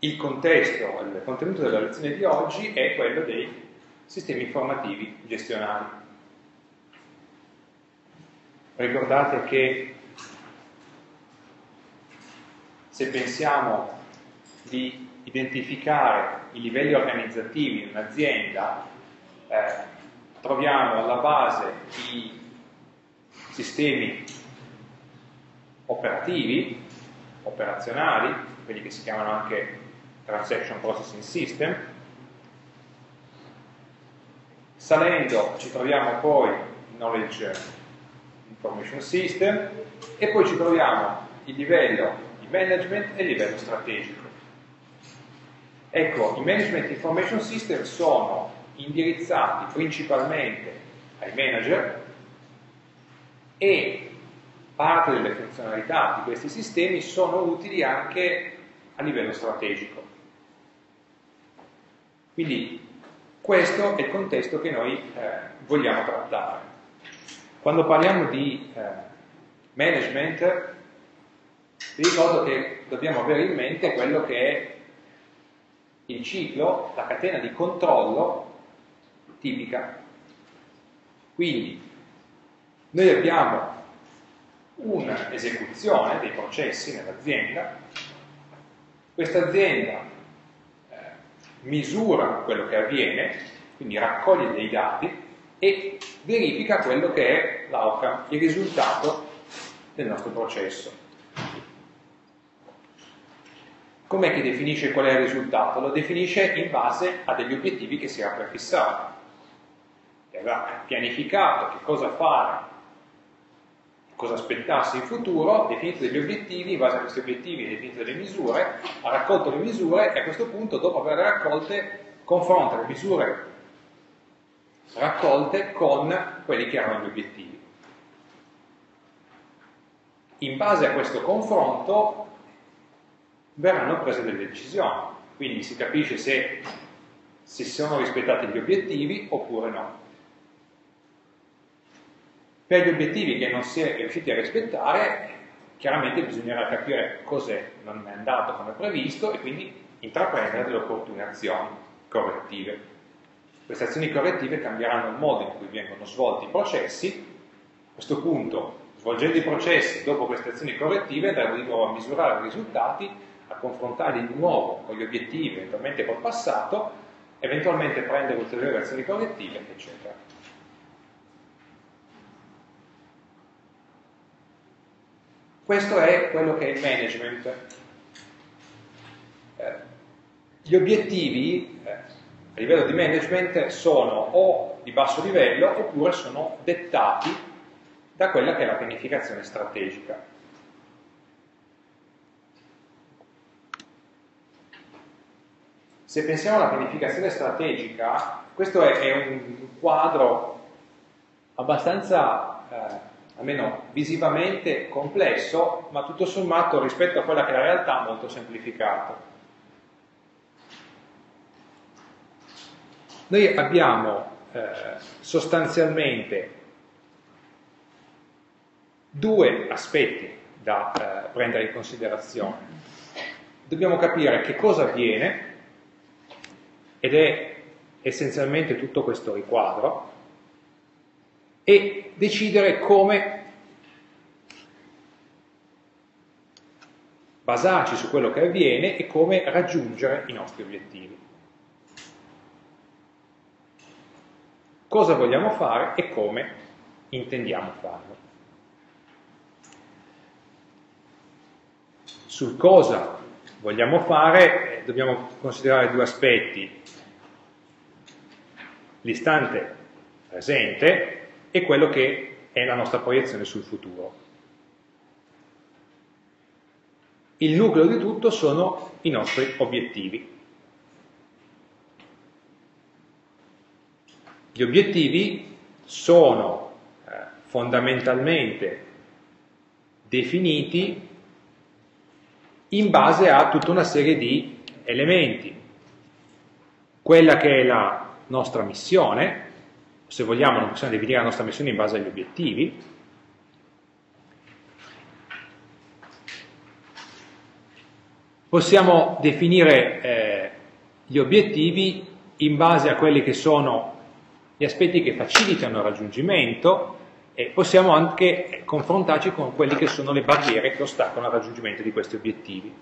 il contesto, il contenuto della lezione di oggi è quello dei sistemi informativi gestionali. Ricordate che se pensiamo di identificare i livelli organizzativi in un'azienda, eh, troviamo alla base i sistemi operativi, operazionali, quelli che si chiamano anche Transaction Processing System. Salendo ci troviamo poi Knowledge Information System e poi ci troviamo il livello di management e il livello strategico. Ecco, i Management Information System sono indirizzati principalmente ai manager e parte delle funzionalità di questi sistemi sono utili anche a livello strategico. Quindi questo è il contesto che noi eh, vogliamo trattare. Quando parliamo di eh, management, vi ricordo che dobbiamo avere in mente quello che è il ciclo, la catena di controllo tipica. Quindi noi abbiamo un'esecuzione dei processi nell'azienda, questa azienda misura quello che avviene, quindi raccoglie dei dati e verifica quello che è l'outcome, il risultato del nostro processo. Com'è che definisce qual è il risultato? Lo definisce in base a degli obiettivi che si era prefissato. E avrà pianificato che cosa fare, cosa aspettarsi in futuro, definito degli obiettivi, in base a questi obiettivi definito delle misure, ha raccolto le misure e a questo punto, dopo averle raccolte, confronta le misure raccolte con quelli che erano gli obiettivi. In base a questo confronto verranno prese delle decisioni, quindi si capisce se si sono rispettati gli obiettivi oppure no. Per gli obiettivi che non si è riusciti a rispettare, chiaramente bisognerà capire cos'è non è andato come previsto e quindi intraprendere delle opportune azioni correttive. Queste azioni correttive cambieranno il modo in cui vengono svolti i processi. A questo punto, svolgendo i processi dopo queste azioni correttive, andremo di nuovo a misurare i risultati a confrontarli di nuovo con gli obiettivi, eventualmente col passato, eventualmente prendere ulteriori azioni correttive, eccetera. Questo è quello che è il management. Eh, gli obiettivi eh, a livello di management sono o di basso livello oppure sono dettati da quella che è la pianificazione strategica. Se pensiamo alla pianificazione strategica, questo è, è un quadro abbastanza, eh, almeno visivamente, complesso, ma tutto sommato rispetto a quella che è la realtà molto semplificato. Noi abbiamo eh, sostanzialmente due aspetti da eh, prendere in considerazione. Dobbiamo capire che cosa avviene ed è essenzialmente tutto questo riquadro, e decidere come basarci su quello che avviene e come raggiungere i nostri obiettivi. Cosa vogliamo fare e come intendiamo farlo. Sul cosa vogliamo fare eh, dobbiamo considerare due aspetti l'istante presente e quello che è la nostra proiezione sul futuro. Il nucleo di tutto sono i nostri obiettivi. Gli obiettivi sono eh, fondamentalmente definiti in base a tutta una serie di elementi. Quella che è la nostra missione, se vogliamo non possiamo definire la nostra missione in base agli obiettivi, Possiamo definire eh, gli obiettivi in base a quelli che sono gli aspetti che facilitano il raggiungimento e possiamo anche confrontarci con quelli che sono le barriere che ostacolano il raggiungimento di questi obiettivi.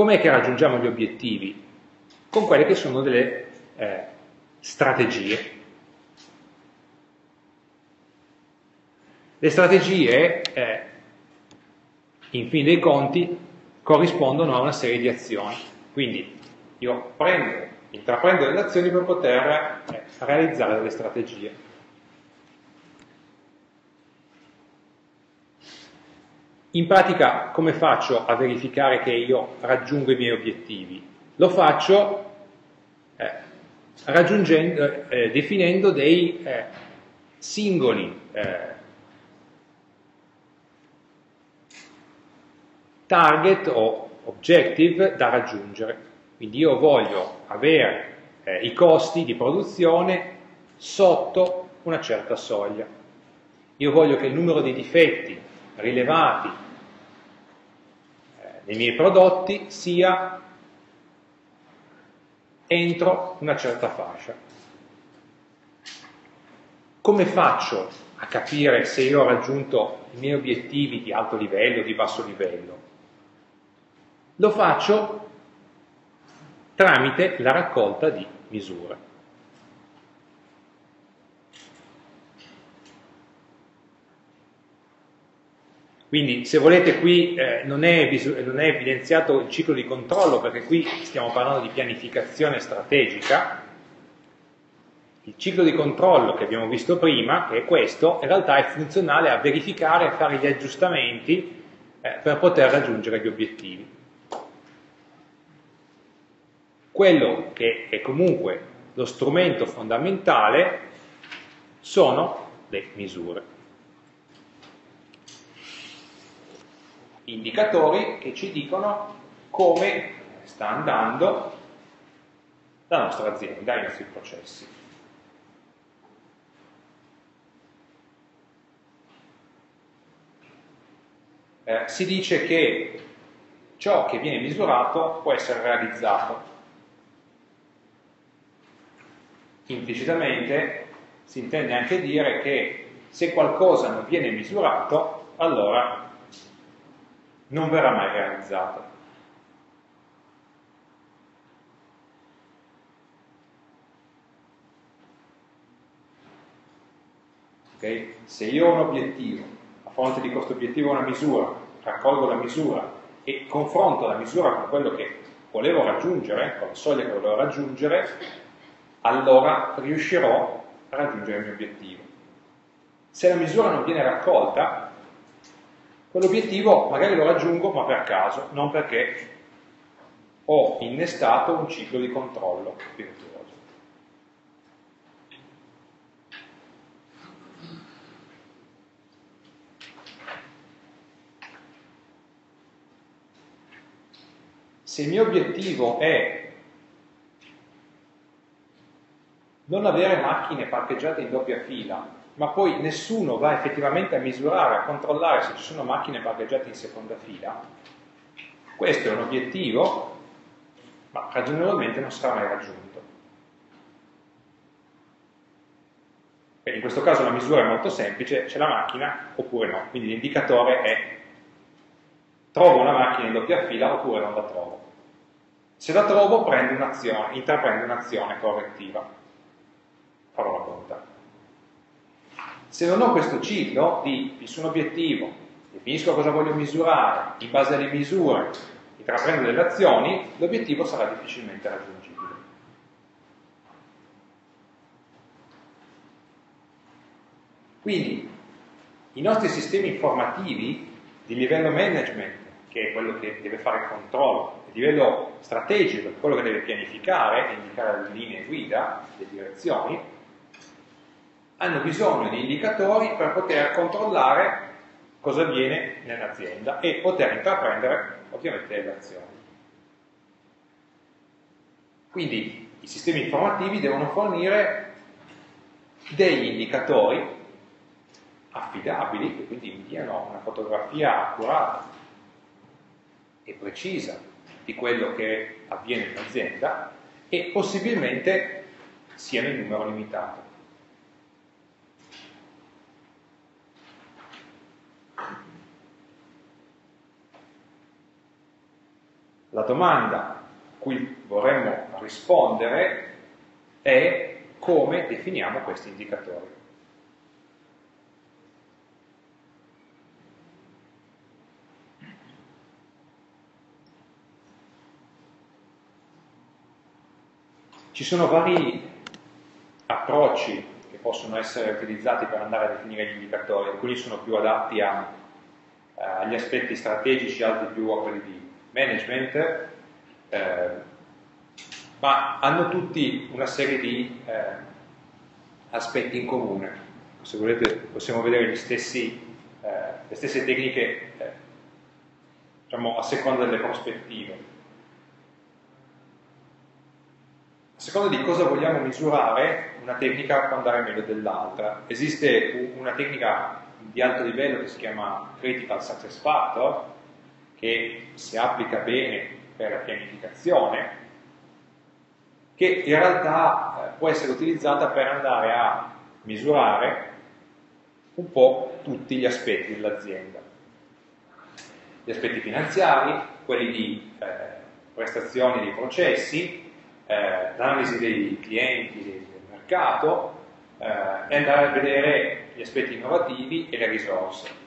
Com'è che raggiungiamo gli obiettivi? Con quelle che sono delle eh, strategie. Le strategie, eh, in fin dei conti, corrispondono a una serie di azioni. Quindi io prendo, intraprendo delle azioni per poter eh, realizzare delle strategie. In pratica come faccio a verificare che io raggiungo i miei obiettivi? Lo faccio eh, eh, definendo dei eh, singoli eh, target o objective da raggiungere. Quindi io voglio avere eh, i costi di produzione sotto una certa soglia. Io voglio che il numero di difetti rilevati eh, nei miei prodotti sia entro una certa fascia. Come faccio a capire se io ho raggiunto i miei obiettivi di alto livello o di basso livello? Lo faccio tramite la raccolta di misure. Quindi se volete qui eh, non, è non, è evidenziato il ciclo di controllo perché qui stiamo parlando di pianificazione strategica. Il ciclo di controllo che abbiamo visto prima, che è questo, in realtà è funzionale a verificare e fare gli aggiustamenti eh, per poter raggiungere gli obiettivi. Quello che è comunque lo strumento fondamentale sono le misure. Indicatori che ci dicono come sta andando la nostra azienda, i nostri processi. Eh, si dice che ciò che viene misurato può essere realizzato implicitamente si intende anche dire che se qualcosa non viene misurato, allora non verrà mai realizzato. Okay? Se io ho un obiettivo, a fronte di questo obiettivo una misura, raccolgo la misura e confronto la misura con quello che volevo raggiungere, con la soglia che volevo raggiungere, allora riuscirò a raggiungere il mio obiettivo. Se la misura non viene raccolta, quell'obiettivo magari lo raggiungo ma per caso, non perché ho innestato un ciclo di controllo virtuoso. Se il mio obiettivo è non avere macchine parcheggiate in doppia fila, ma poi nessuno va effettivamente a misurare, a controllare se ci sono macchine parcheggiate in seconda fila, questo è un obiettivo, ma ragionevolmente non sarà mai raggiunto. E in questo caso la misura è molto semplice, c'è la macchina oppure no, quindi l'indicatore è trovo una macchina in doppia fila oppure non la trovo. Se la trovo un'azione, intraprendo un'azione correttiva farò la conta. Se non ho questo ciclo di fisso un obiettivo, definisco cosa voglio misurare, in base alle misure intraprendo delle azioni, l'obiettivo sarà difficilmente raggiungibile. Quindi i nostri sistemi informativi di livello management, che è quello che deve fare il controllo, di livello strategico, quello che deve pianificare e indicare le linee guida, le direzioni, hanno bisogno di indicatori per poter controllare cosa avviene nell'azienda e poter intraprendere ovviamente le azioni. Quindi i sistemi informativi devono fornire degli indicatori affidabili, che quindi mi diano una fotografia accurata e precisa di quello che avviene in azienda e possibilmente siano in numero limitato. La domanda cui vorremmo rispondere è come definiamo questi indicatori. Ci sono vari approcci che possono essere utilizzati per andare a definire gli indicatori, alcuni sono più adatti eh, agli aspetti strategici, altri più a quelli di management, eh, ma hanno tutti una serie di eh, aspetti in comune. Se volete possiamo vedere stessi, eh, le stesse tecniche eh, diciamo, a seconda delle prospettive. A seconda di cosa vogliamo misurare, una tecnica può andare meglio dell'altra. Esiste una tecnica di alto livello che si chiama Critical Success Factor, che si applica bene per la pianificazione, che in realtà eh, può essere utilizzata per andare a misurare un po' tutti gli aspetti dell'azienda. Gli aspetti finanziari, quelli di eh, prestazioni dei processi, eh, l'analisi dei clienti, del mercato eh, e andare a vedere gli aspetti innovativi e le risorse.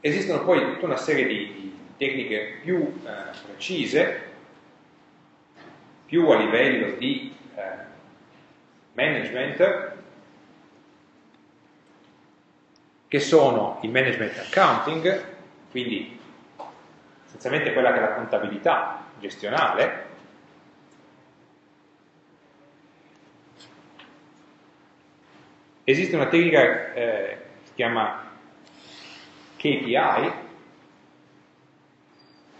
Esistono poi tutta una serie di, tecniche più eh, precise, più a livello di eh, management, che sono il management accounting, quindi essenzialmente quella che è la contabilità gestionale, esiste una tecnica eh, che si chiama KPI,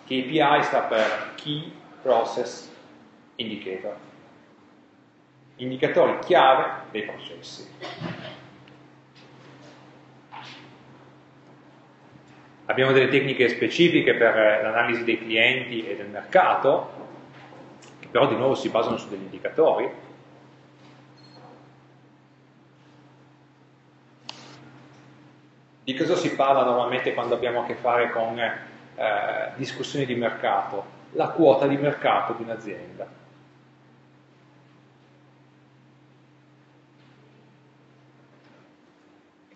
KPI sta per Key Process Indicator, indicatori chiave dei processi. Abbiamo delle tecniche specifiche per l'analisi dei clienti e del mercato, che però di nuovo si basano su degli indicatori. Di cosa si parla normalmente quando abbiamo a che fare con eh, discussioni di mercato? La quota di mercato di un'azienda.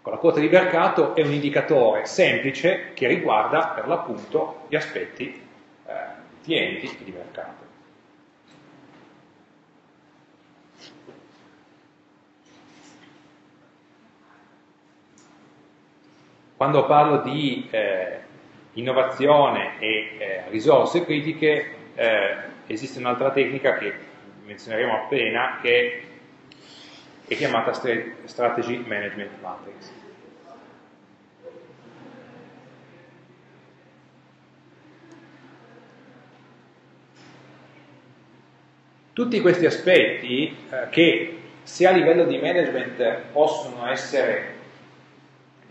La quota di mercato è un indicatore semplice che riguarda per l'appunto gli aspetti eh, clienti e di mercato. Quando parlo di eh, innovazione e eh, risorse critiche, eh, esiste un'altra tecnica che menzioneremo appena che è chiamata Strategy Management Matrix. Tutti questi aspetti eh, che se a livello di management possono essere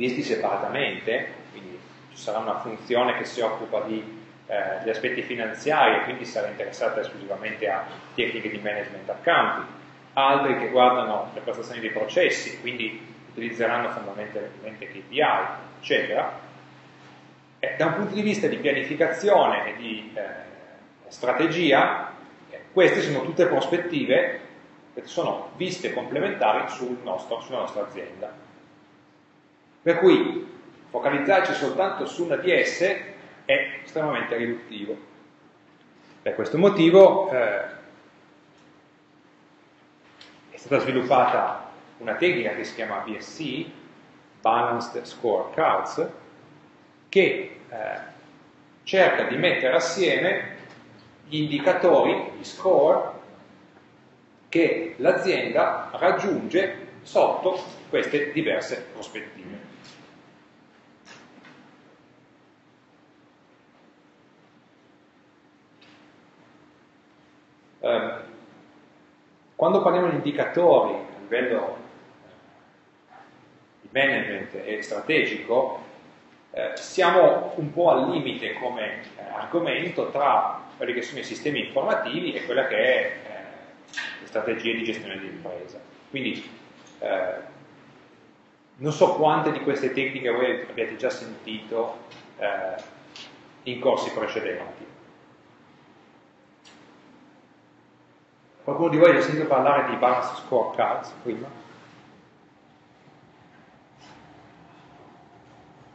visti separatamente, quindi ci sarà una funzione che si occupa di, eh, aspetti finanziari e quindi sarà interessata esclusivamente a tecniche di management accounting, altri che guardano le prestazioni dei processi, quindi utilizzeranno fondamentalmente KPI, eccetera. E da un punto di vista di pianificazione e di eh, strategia, eh, queste sono tutte prospettive che sono viste complementari sul nostro, sulla nostra azienda. Per cui focalizzarci soltanto su una di esse è estremamente riduttivo. Per questo motivo eh, stata sviluppata una tecnica che si chiama BSC, Balanced Scorecards, che eh, cerca di mettere assieme gli indicatori, gli score, che l'azienda raggiunge sotto queste diverse prospettive. Quando parliamo di indicatori a livello eh, di management e strategico, eh, siamo un po' al limite come eh, argomento tra quelli che sono i sistemi informativi e quella che è eh, le strategie di gestione di impresa. Quindi eh, non so quante di queste tecniche voi abbiate già sentito eh, in corsi precedenti. Qualcuno di voi ha sentito parlare di balance scorecards prima?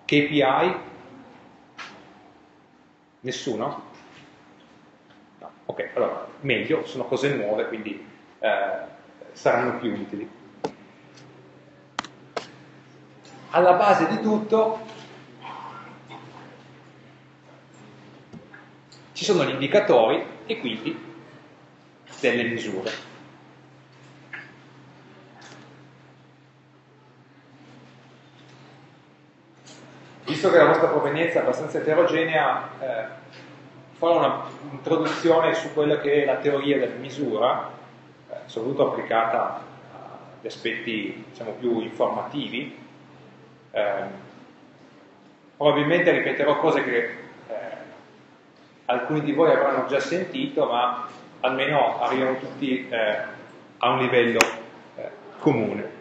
KPI? Nessuno? No. Ok, allora, meglio, sono cose nuove, quindi eh, saranno più utili. Alla base di tutto ci sono gli indicatori e quindi delle misure. Visto che la vostra provenienza è abbastanza eterogenea, eh, farò un'introduzione su quella che è la teoria della misura, eh, soprattutto applicata agli aspetti diciamo, più informativi. Eh, probabilmente ripeterò cose che eh, alcuni di voi avranno già sentito, ma almeno arriviamo tutti eh, a un livello eh, comune.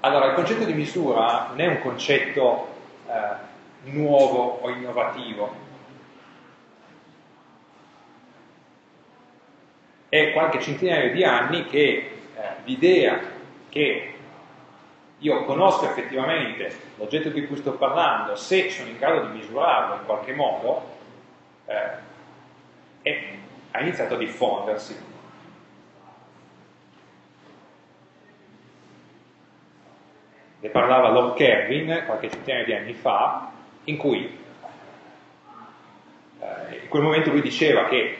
Allora, il concetto di misura non è un concetto eh, nuovo o innovativo, è qualche centinaio di anni che eh, l'idea che io conosco effettivamente l'oggetto di cui sto parlando, se sono in grado di misurarlo in qualche modo, eh, e ha iniziato a diffondersi. Ne parlava Lord Kelvin qualche centinaia di anni fa, in cui eh, in quel momento lui diceva che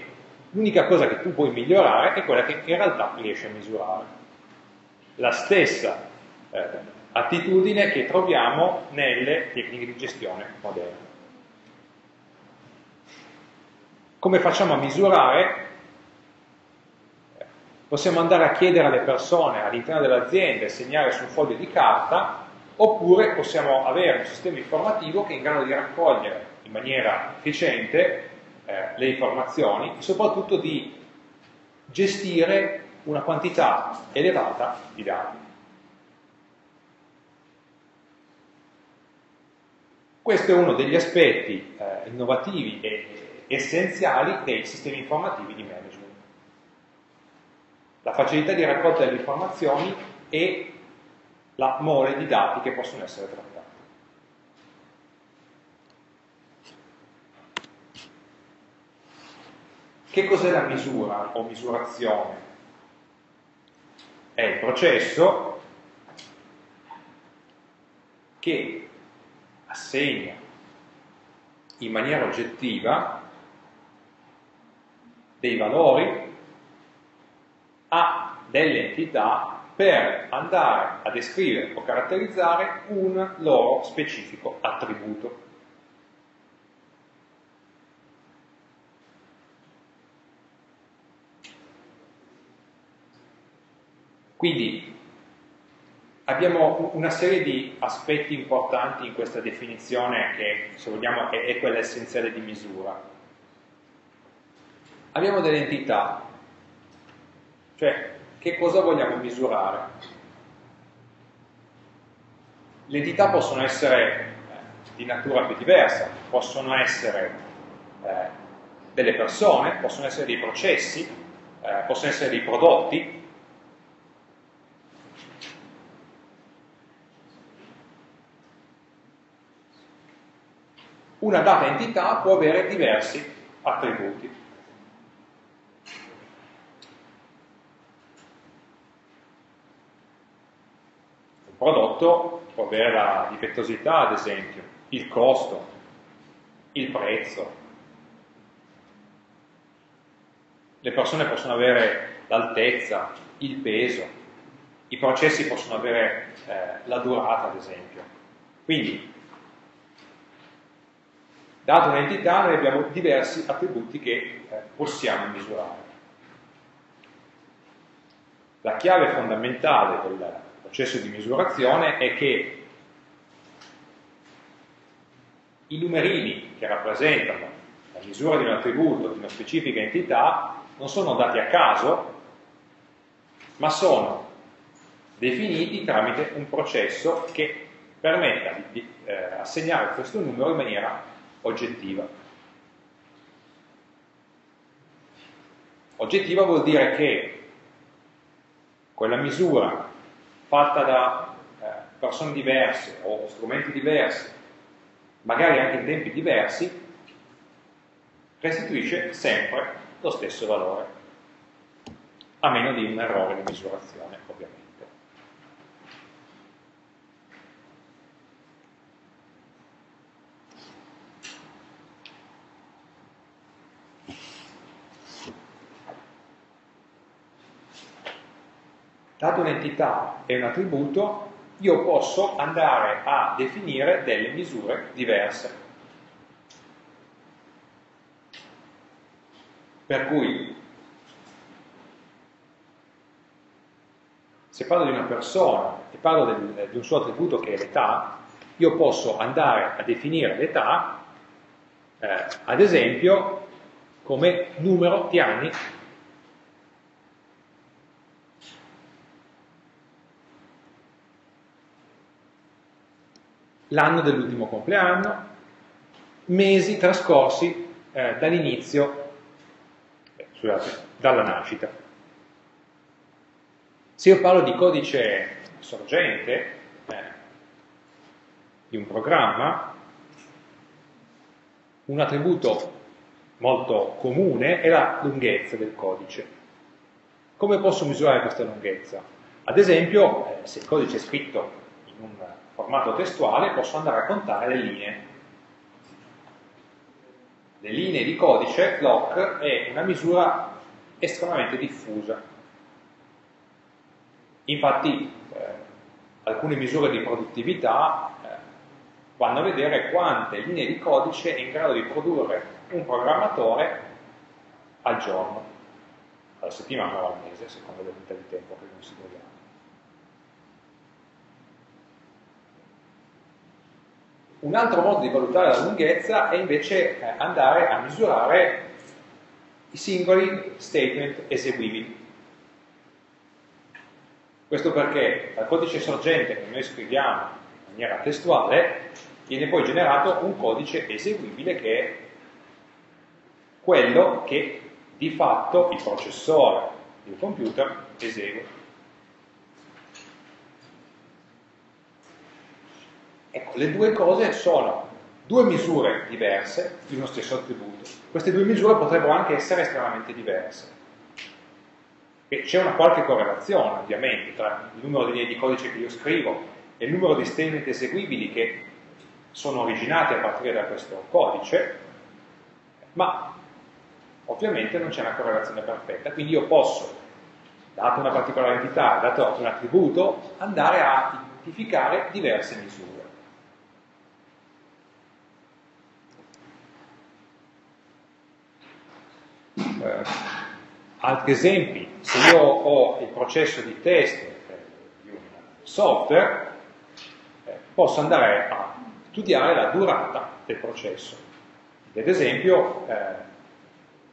l'unica cosa che tu puoi migliorare è quella che in realtà riesci a misurare. La stessa eh, attitudine che troviamo nelle tecniche di gestione moderne. Come facciamo a misurare? Possiamo andare a chiedere alle persone all'interno dell'azienda e segnare su un foglio di carta, oppure possiamo avere un sistema informativo che è in grado di raccogliere in maniera efficiente eh, le informazioni e soprattutto di gestire una quantità elevata di dati. Questo è uno degli aspetti eh, innovativi e essenziali dei sistemi informativi di management. La facilità di raccolta delle informazioni e la mole di dati che possono essere trattati. Che cos'è la misura o misurazione? È il processo che assegna in maniera oggettiva dei valori a delle entità per andare a descrivere o caratterizzare un loro specifico attributo. Quindi abbiamo una serie di aspetti importanti in questa definizione che, se vogliamo, è, quella essenziale di misura. Abbiamo delle entità, cioè che cosa vogliamo misurare? Le entità possono essere eh, di natura più diversa, possono essere eh, delle persone, possono essere dei processi, eh, possono essere dei prodotti, una data entità può avere diversi attributi. Un prodotto può avere la difettosità, ad esempio, il costo, il prezzo. Le persone possono avere l'altezza, il peso, i processi possono avere eh, la durata, ad esempio. Quindi, data un'entità, noi abbiamo diversi attributi che eh, possiamo misurare. La chiave fondamentale del processo di misurazione è che i numerini che rappresentano la misura di un attributo di una specifica entità non sono dati a caso, ma sono definiti tramite un processo che permetta di, di eh, assegnare questo numero in maniera oggettiva. Oggettiva vuol dire che quella misura fatta da eh, persone diverse o strumenti diversi, magari anche in tempi diversi, restituisce sempre lo stesso valore, a meno di un errore di misurazione, ovviamente. Dato un'entità e un attributo, io posso andare a definire delle misure diverse. Per cui, se parlo di una persona e parlo del, di un suo attributo che è l'età, io posso andare a definire l'età, eh, ad esempio, come numero di anni l'anno dell'ultimo compleanno, mesi trascorsi eh, dall'inizio, eh, scusate, dalla nascita. Se io parlo di codice sorgente eh, di un programma, un attributo molto comune è la lunghezza del codice. Come posso misurare questa lunghezza? Ad esempio, eh, se il codice è scritto in un formato testuale posso andare a contare le linee. Le linee di codice, block, è una misura estremamente diffusa. Infatti eh, alcune misure di produttività eh, vanno a vedere quante linee di codice è in grado di produrre un programmatore al giorno, alla settimana o al mese, secondo l'unità di tempo che consideriamo. Un altro modo di valutare la lunghezza è invece eh, andare a misurare i singoli statement eseguibili. Questo perché dal codice sorgente che noi scriviamo in maniera testuale viene poi generato un codice eseguibile che è quello che di fatto il processore del computer esegue. Ecco, le due cose sono due misure diverse di uno stesso attributo. Queste due misure potrebbero anche essere estremamente diverse. E c'è una qualche correlazione, ovviamente, tra il numero di linee di codice che io scrivo e il numero di statement eseguibili che sono originati a partire da questo codice, ma ovviamente non c'è una correlazione perfetta, quindi io posso, data una particolare entità, dato un attributo, andare a identificare diverse misure. eh, altri esempi, se io ho il processo di test eh, di un software, eh, posso andare a studiare la durata del processo. Ad esempio, eh,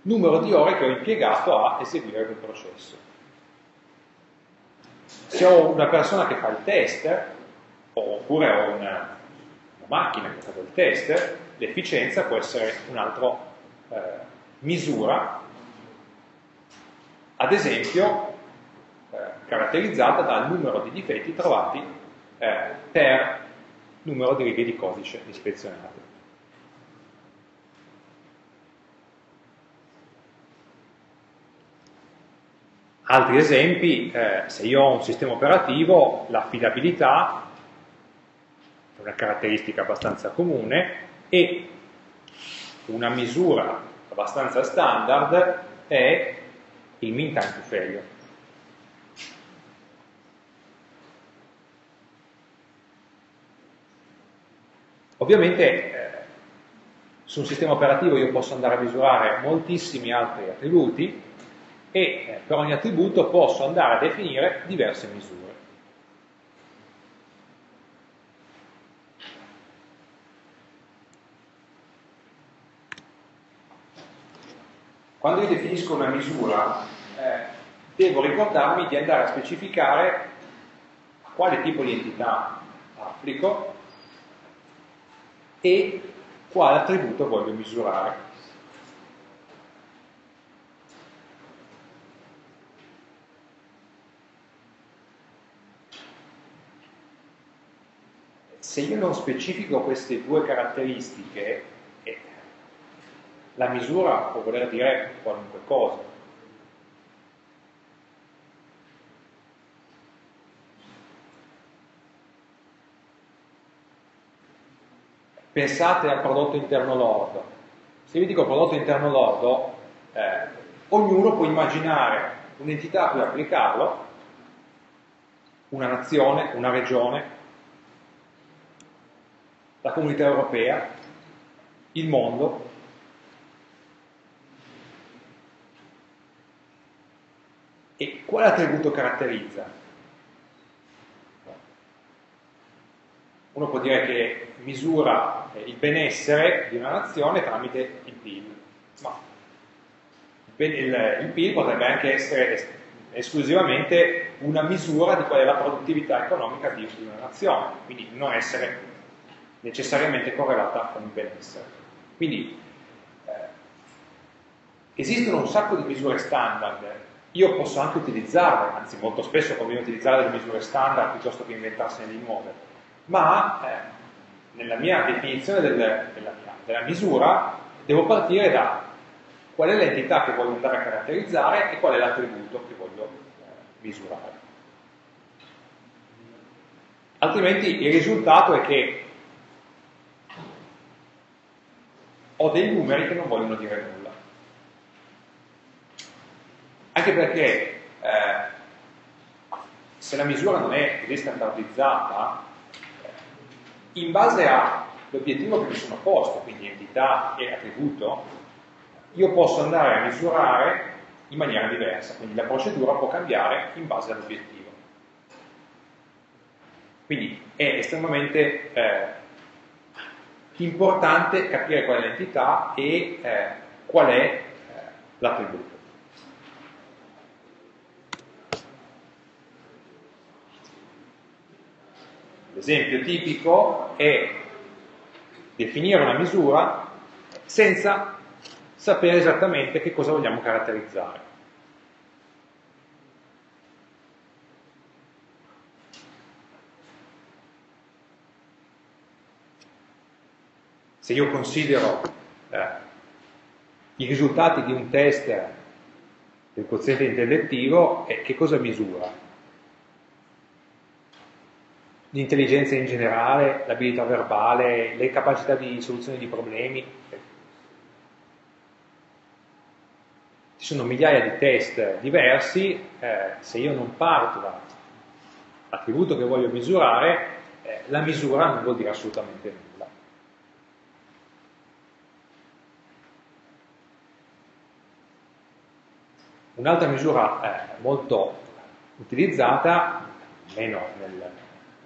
numero di ore che ho impiegato a eseguire quel processo. Se ho una persona che fa il test, oppure ho una, una macchina che fa il test, l'efficienza può essere un'altra eh, misura ad esempio eh, caratterizzata dal numero di difetti trovati eh, per numero di righe di codice ispezionate. Altri esempi, eh, se io ho un sistema operativo, l'affidabilità è una caratteristica abbastanza comune e una misura abbastanza standard è il to failure. Ovviamente eh, su un sistema operativo io posso andare a misurare moltissimi altri attributi e eh, per ogni attributo posso andare a definire diverse misure. Quando io definisco una misura, eh, devo ricordarmi di andare a specificare quale tipo di entità applico e quale attributo voglio misurare. Se io non specifico queste due caratteristiche, la misura può voler dire qualunque cosa. Pensate al prodotto interno lordo. Se vi dico prodotto interno lordo, eh, ognuno può immaginare un'entità a cui applicarlo, una nazione, una regione, la comunità europea, il mondo. E quale attributo caratterizza? Uno può dire che misura eh, il benessere di una nazione tramite il PIL, ma il, PIL potrebbe anche essere esclusivamente una misura di qual è la produttività economica di una nazione, quindi non essere necessariamente correlata con il benessere. Quindi eh, esistono un sacco di misure standard, io posso anche utilizzarle, anzi molto spesso conviene utilizzare delle misure standard piuttosto che inventarsene di nuove, ma eh, nella mia definizione del, della, della misura devo partire da qual è l'entità che voglio andare a caratterizzare e qual è l'attributo che voglio eh, misurare. Altrimenti il risultato è che ho dei numeri che non vogliono dire nulla. Anche perché eh, se la misura non è così standardizzata, eh, in base all'obiettivo che mi sono posto, quindi entità e attributo, io posso andare a misurare in maniera diversa, quindi la procedura può cambiare in base all'obiettivo. Quindi è estremamente eh, importante capire qual è l'entità e eh, qual è eh, l'attributo. L'esempio tipico è definire una misura senza sapere esattamente che cosa vogliamo caratterizzare. se io considero eh, i risultati di un test del quoziente intellettivo, eh, che cosa misura? L'intelligenza in generale, l'abilità verbale, le capacità di soluzione di problemi. Ci sono migliaia di test diversi, eh, se io non parto dall'attributo che voglio misurare, eh, la misura non vuol dire assolutamente nulla. Un'altra misura eh, molto utilizzata, meno nel,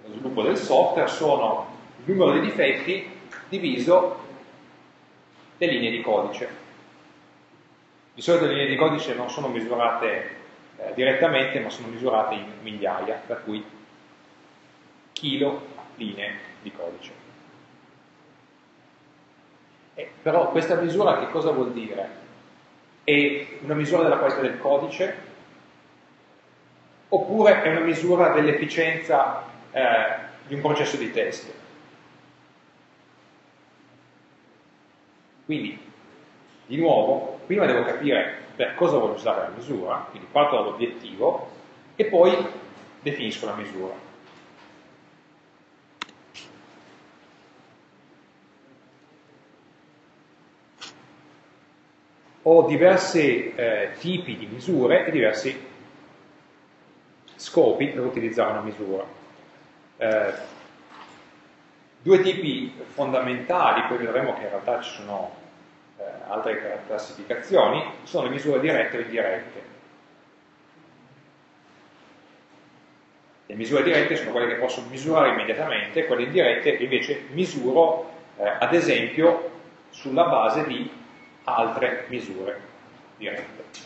nello sviluppo del software, sono il numero dei difetti diviso le linee di codice. Di solito le linee di codice non sono misurate eh, direttamente, ma sono misurate in migliaia, per cui chilo linee di codice. Eh, però questa misura che cosa vuol dire? è una misura della qualità del codice oppure è una misura dell'efficienza eh, di un processo di test. Quindi, di nuovo, prima devo capire per cosa voglio usare la misura, quindi parto dall'obiettivo e poi definisco la misura. ho diversi eh, tipi di misure e diversi scopi per utilizzare una misura. Eh, Due tipi fondamentali, poi vedremo che in realtà ci sono eh, altre classificazioni, sono le misure dirette o indirette. Le misure dirette sono quelle che posso misurare immediatamente, quelle indirette invece misuro, eh, ad esempio, sulla base di altre misure dirette.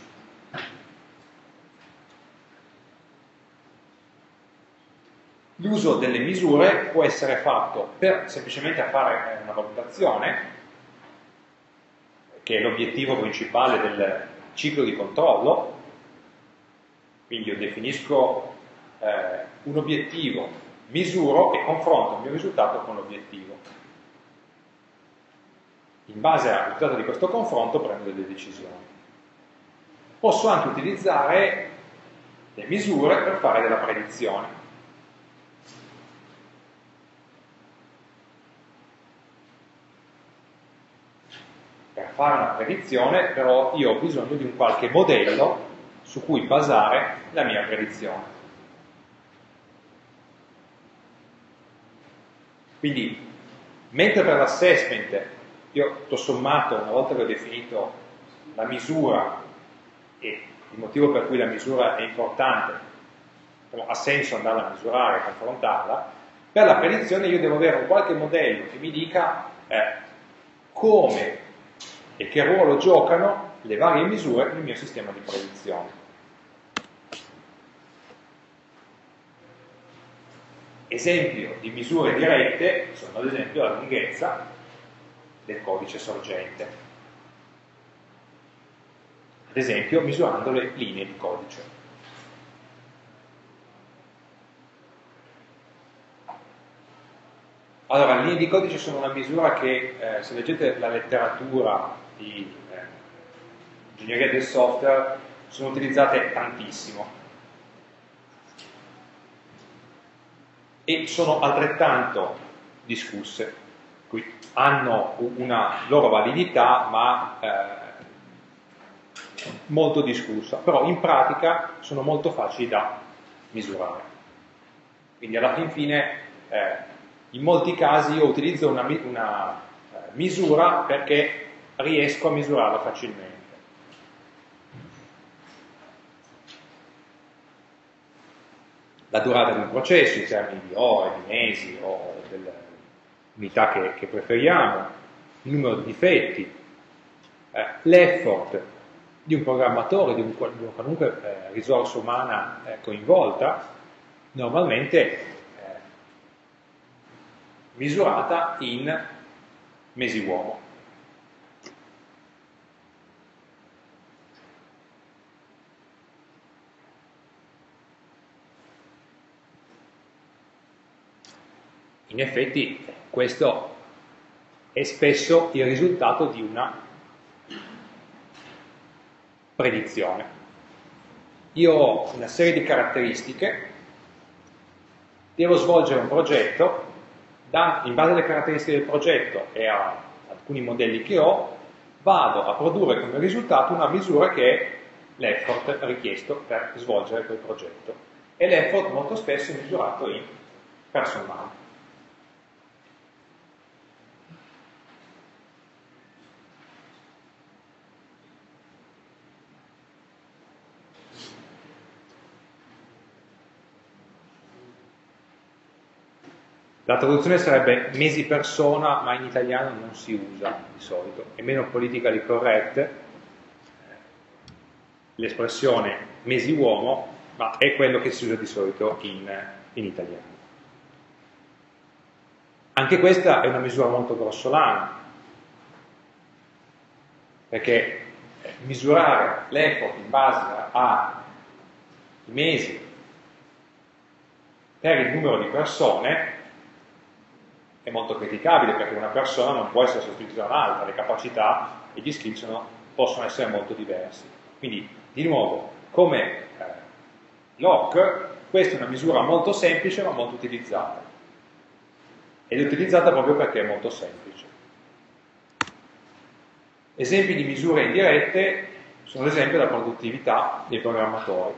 L'uso delle misure può essere fatto per semplicemente fare una valutazione, che è l'obiettivo principale del ciclo di controllo, quindi io definisco eh, un obiettivo, misuro e confronto il mio risultato con l'obiettivo. In base al risultato di questo confronto prendo delle decisioni. Posso anche utilizzare le misure per fare della predizione. Per fare una predizione, però io ho bisogno di un qualche modello su cui basare la mia predizione. Quindi, mentre per l'assessment io tutto sommato, una volta che ho definito la misura e il motivo per cui la misura è importante, ha senso andarla a misurare confrontarla, per la predizione io devo avere un qualche modello che mi dica eh, come e che ruolo giocano le varie misure nel mio sistema di predizione. Esempio di misure dirette sono ad esempio la lunghezza del codice sorgente, ad esempio misurando le linee di codice. Allora, le linee di codice sono una misura che, eh, se leggete la letteratura di eh, ingegneria del software sono utilizzate tantissimo. E sono altrettanto discusse, hanno una loro validità ma eh, molto discussa, però in pratica sono molto facili da misurare. Quindi alla fin fine eh, in molti casi io utilizzo una, una eh, misura perché riesco a misurarla facilmente. La durata di un processo in termini di ore, di mesi o delle unità che, che preferiamo, il numero di difetti, eh, l'effort di un programmatore, di, un, di una qualunque eh, risorsa umana eh, coinvolta, normalmente eh, misurata in mesi uomo. In effetti questo è spesso il risultato di una predizione. Io ho una serie di caratteristiche, devo svolgere un progetto, in base alle caratteristiche del progetto e a alcuni modelli che ho, vado a produrre come risultato una misura che è l'effort richiesto per svolgere quel progetto. E l'effort molto spesso è misurato in personale. La traduzione sarebbe mesi persona, ma in italiano non si usa di solito, è meno politically correct l'espressione mesi uomo, ma è quello che si usa di solito in, in italiano. Anche questa è una misura molto grossolana, perché misurare l'effort in base ai mesi per il numero di persone è molto criticabile perché una persona non può essere sostituita da un'altra, le capacità e gli skill sono, possono essere molto diversi. Quindi, di nuovo, come eh, LOC, questa è una misura molto semplice ma molto utilizzata. Ed è utilizzata proprio perché è molto semplice. Esempi di misure indirette sono ad esempio la produttività dei programmatori.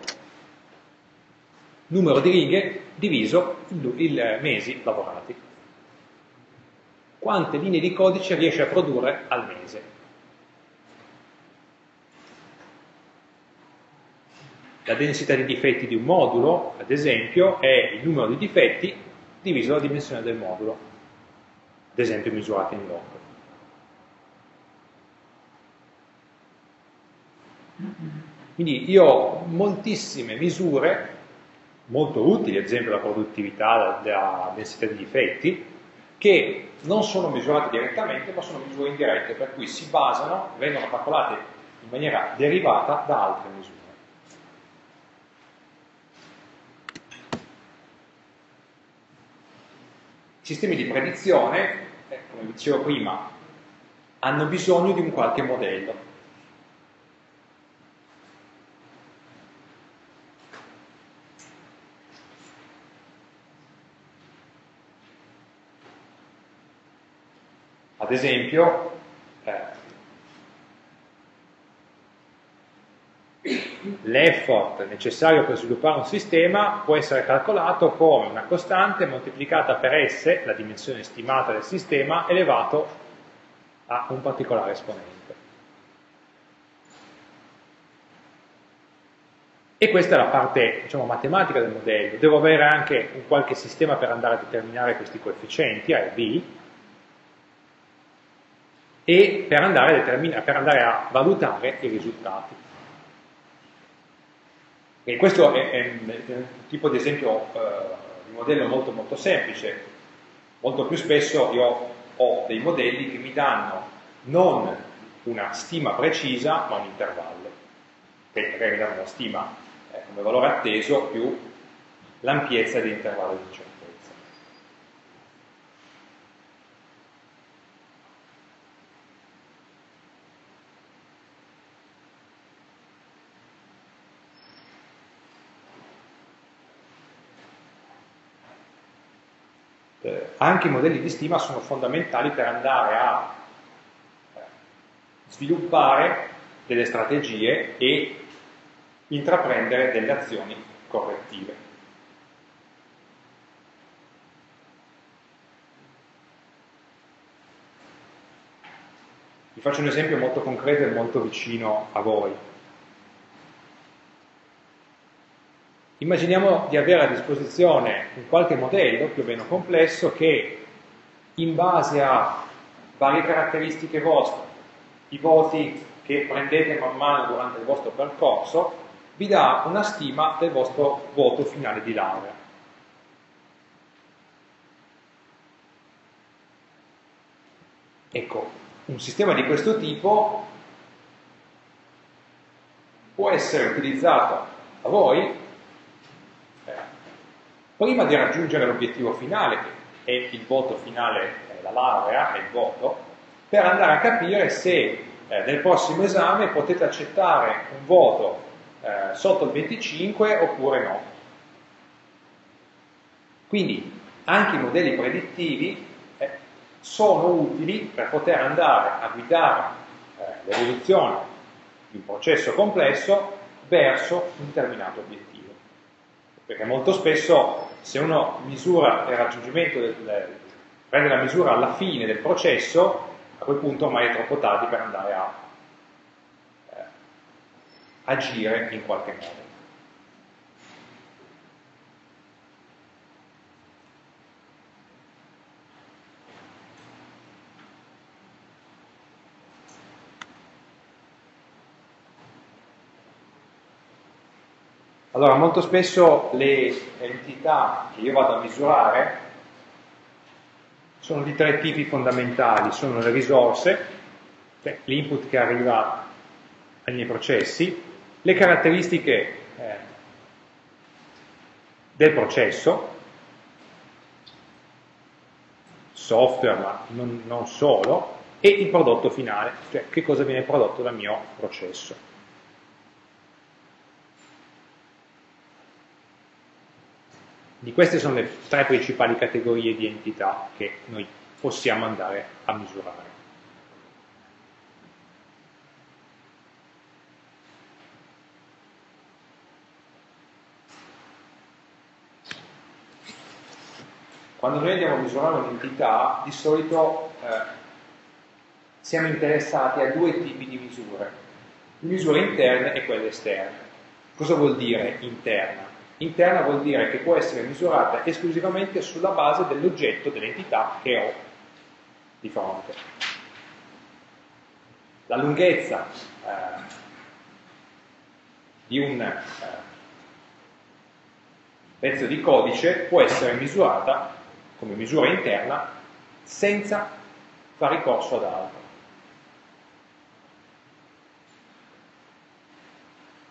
Numero di righe diviso il, il mesi lavorati. Quante linee di codice riesce a produrre al mese. La densità di difetti di un modulo, ad esempio, è il numero di difetti diviso dalla dimensione del modulo, ad esempio misurato in log. Quindi io ho moltissime misure, molto utili, ad esempio la produttività, la densità di difetti, che non sono misurate direttamente, ma sono misure indirette, per cui si basano, vengono calcolate in maniera derivata da altre misure. I sistemi di predizione, eh, come dicevo prima, hanno bisogno di un qualche modello. Ad esempio, eh, l'effort necessario per sviluppare un sistema può essere calcolato come una costante moltiplicata per S, la dimensione stimata del sistema, elevato a un particolare esponente. E questa è la parte diciamo, matematica del modello. Devo avere anche un qualche sistema per andare a determinare questi coefficienti, A e B, e per andare per andare a valutare i risultati. E questo è, è, un tipo di esempio eh, di modello molto molto semplice. Molto più spesso io ho dei modelli che mi danno non una stima precisa, ma un intervallo. Che magari mi danno una stima eh, come valore atteso più l'ampiezza dell'intervallo di ciò. Anche i modelli di stima sono fondamentali per andare a sviluppare delle strategie e intraprendere delle azioni correttive. Vi faccio un esempio molto concreto e molto vicino a voi. Immaginiamo di avere a disposizione un qualche modello più o meno complesso che in base a varie caratteristiche vostre, i voti che prendete man mano durante il vostro percorso, vi dà una stima del vostro voto finale di laurea. Ecco, un sistema di questo tipo può essere utilizzato da voi prima di raggiungere l'obiettivo finale, che è il voto finale, la laurea, è il voto, per andare a capire se eh, nel prossimo esame potete accettare un voto eh, sotto il 25 oppure no. Quindi anche i modelli predittivi eh, sono utili per poter andare a guidare eh, l'evoluzione di un processo complesso verso un determinato obiettivo. Perché molto spesso se uno misura il raggiungimento, del, prende la misura alla fine del processo, a quel punto ormai è troppo tardi per andare a eh, agire in qualche modo. Allora, molto spesso le entità che io vado a misurare sono di tre tipi fondamentali, sono le risorse, cioè l'input che arriva ai miei processi, le caratteristiche eh, del processo, software ma non, non solo, e il prodotto finale, cioè che cosa viene prodotto dal mio processo. Di queste sono le tre principali categorie di entità che noi possiamo andare a misurare. quando noi andiamo a misurare un'entità, di solito eh, siamo interessati a due tipi di misure, misure interne e quelle esterne. Cosa vuol dire interna? Interna vuol dire che può essere misurata esclusivamente sulla base dell'oggetto, dell'entità che ho di fronte. La lunghezza eh, di un eh, pezzo di codice può essere misurata come misura interna senza fare ricorso ad altro.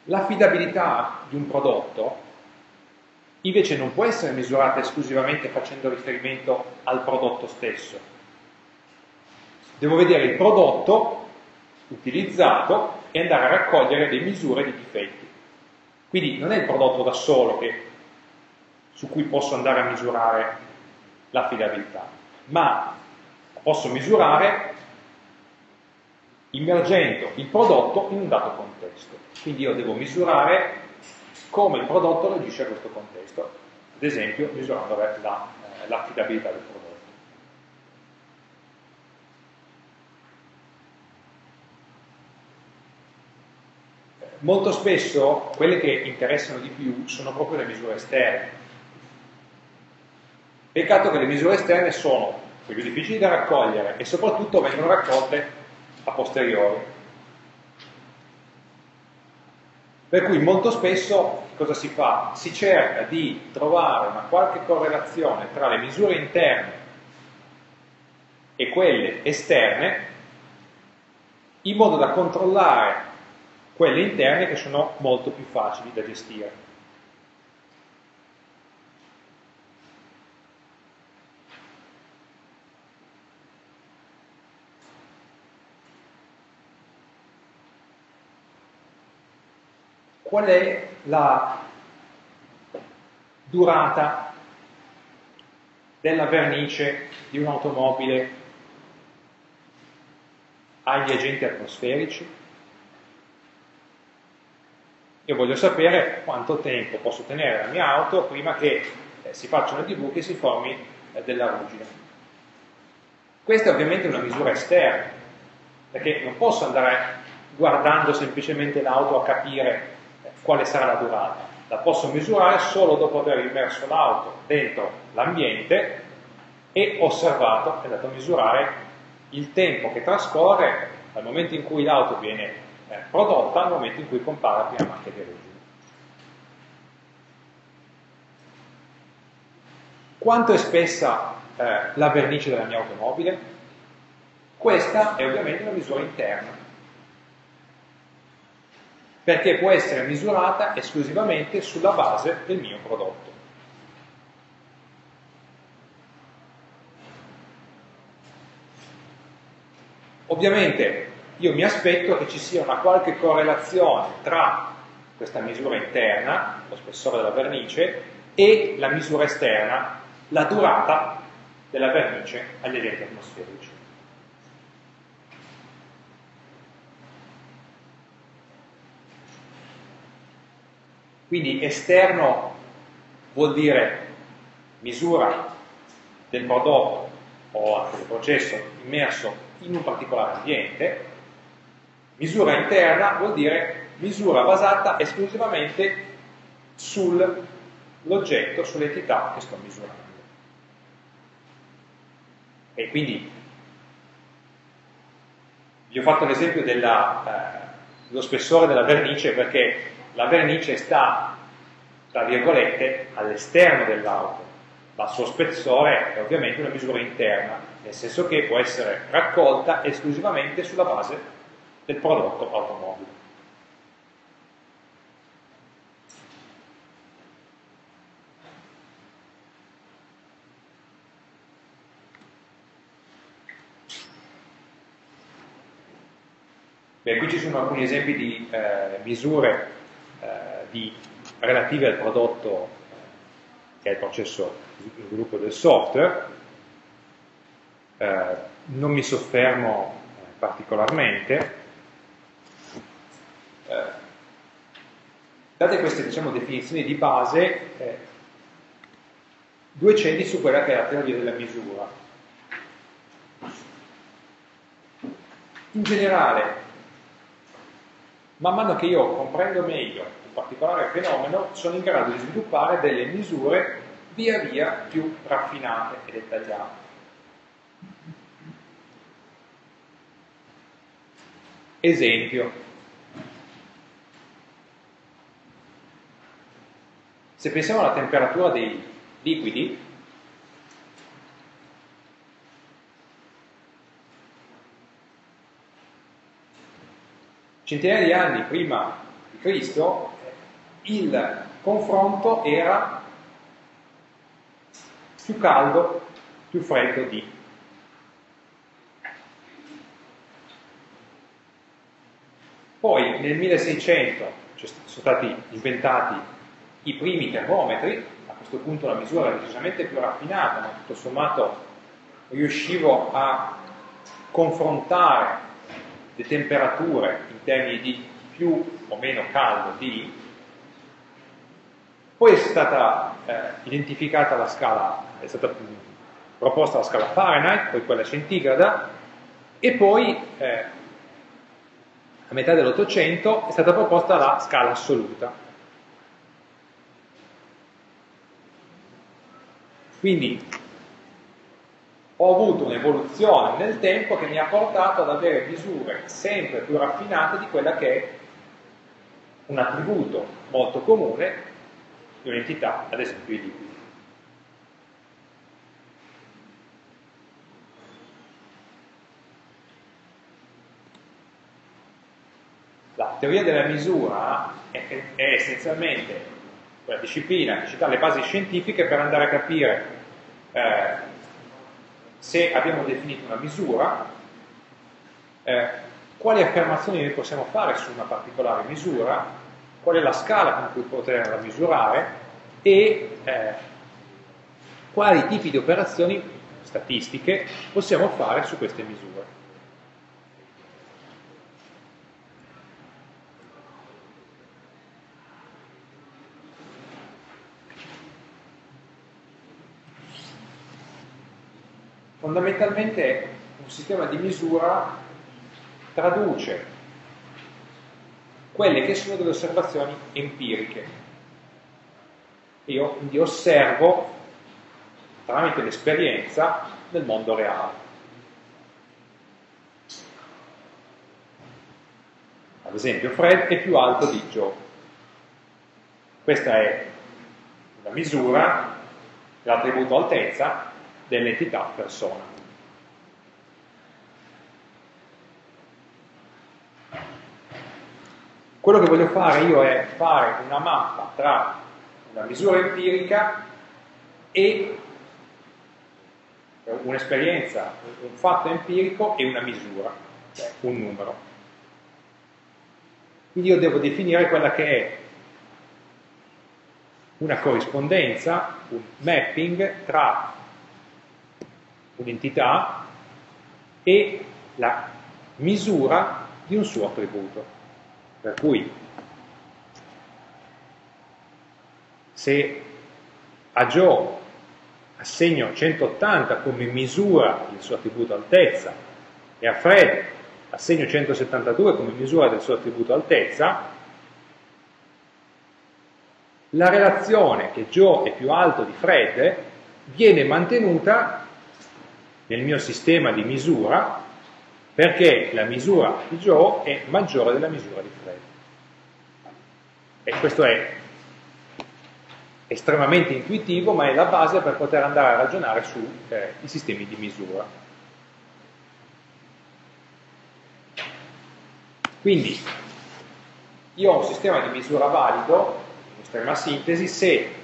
L'affidabilità di un prodotto invece non può essere misurata esclusivamente facendo riferimento al prodotto stesso. Devo vedere il prodotto utilizzato e andare a raccogliere le misure di difetti. Quindi non è il prodotto da solo che, su cui posso andare a misurare l'affidabilità, ma posso misurare immergendo il prodotto in un dato contesto. Quindi io devo misurare come il prodotto reagisce a questo contesto, ad esempio misurando la, eh, l'affidabilità del prodotto. Molto spesso quelle che interessano di più sono proprio le misure esterne. Peccato che le misure esterne sono più difficili da raccogliere e soprattutto vengono raccolte a posteriori. Per cui molto spesso cosa si fa? Si cerca di trovare una qualche correlazione tra le misure interne e quelle esterne in modo da controllare quelle interne che sono molto più facili da gestire. Qual è la durata della vernice di un'automobile agli agenti atmosferici? Io voglio sapere quanto tempo posso tenere la mia auto prima che eh, si facciano di buchi e si formi eh, della ruggine. Questa è ovviamente una misura esterna, perché non posso andare guardando semplicemente l'auto a capire quale sarà la durata. La posso misurare solo dopo aver immerso l'auto dentro l'ambiente e osservato e andato a misurare il tempo che trascorre dal momento in cui l'auto viene eh, prodotta al momento in cui compare la prima macchia di origine. Quanto è spessa eh, la vernice della mia automobile? Questa è ovviamente una misura interna perché può essere misurata esclusivamente sulla base del mio prodotto. Ovviamente io mi aspetto che ci sia una qualche correlazione tra questa misura interna, lo spessore della vernice, e la misura esterna, la durata della vernice agli agenti atmosferici. Quindi esterno vuol dire misura del prodotto o anche del processo immerso in un particolare ambiente, misura interna vuol dire misura basata esclusivamente sull'oggetto, sull'entità che sto misurando. E quindi vi ho fatto l'esempio dello eh, spessore della vernice perché la vernice sta, tra virgolette, all'esterno dell'auto. Ma il suo spessore è ovviamente una misura interna, nel senso che può essere raccolta esclusivamente sulla base del prodotto automobile. Beh, qui ci sono alcuni esempi di eh, misure di, relative al prodotto che è il processo di sviluppo del software. Eh, non mi soffermo eh, particolarmente. Eh, date queste diciamo, definizioni di base, eh, due cenni su quella che è la teoria della misura. In generale, man mano che io comprendo meglio un particolare fenomeno, sono in grado di sviluppare delle misure via via più raffinate e dettagliate. Esempio, se pensiamo alla temperatura dei liquidi, centinaia di anni prima di Cristo il confronto era più caldo, più freddo di. Poi nel 1600 sono stati inventati i primi termometri, a questo punto la misura era decisamente più raffinata, ma tutto sommato riuscivo a confrontare le temperature in termini di più o meno caldo di. Poi è stata eh, identificata la scala, è stata proposta la scala Fahrenheit, poi quella centigrada, e poi eh, a metà dell'Ottocento è stata proposta la scala assoluta. Quindi ho avuto un'evoluzione nel tempo che mi ha portato ad avere misure sempre più raffinate di quella che è un attributo molto comune di un'entità, ad esempio i liquidi. La teoria della misura è, è essenzialmente quella disciplina che ci dà le basi scientifiche per andare a capire eh, se abbiamo definito una misura, eh, quali affermazioni noi possiamo fare su una particolare misura, qual è la scala con cui poterla misurare e eh, quali tipi di operazioni statistiche possiamo fare su queste misure. Fondamentalmente un sistema di misura traduce quelle che sono delle osservazioni empiriche. Io quindi osservo tramite l'esperienza nel mondo reale. Ad esempio Fred è più alto di Joe. Questa è una misura dell'attributo altezza dell'entità persona. Quello che voglio fare io è fare una mappa tra una misura empirica e un'esperienza, un fatto empirico e una misura, cioè un numero. Quindi io devo definire quella che è una corrispondenza, un mapping tra un'entità e la misura di un suo attributo. Per cui se a Joe assegno 180 come misura del suo attributo altezza e a Fred assegno 172 come misura del suo attributo altezza, la relazione che Joe è più alto di Fred viene mantenuta nel mio sistema di misura perché la misura di Joe è maggiore della misura di Fred. E questo è estremamente intuitivo, ma è la base per poter andare a ragionare sui eh, sistemi di misura. Quindi, io ho un sistema di misura valido, in estrema sintesi, se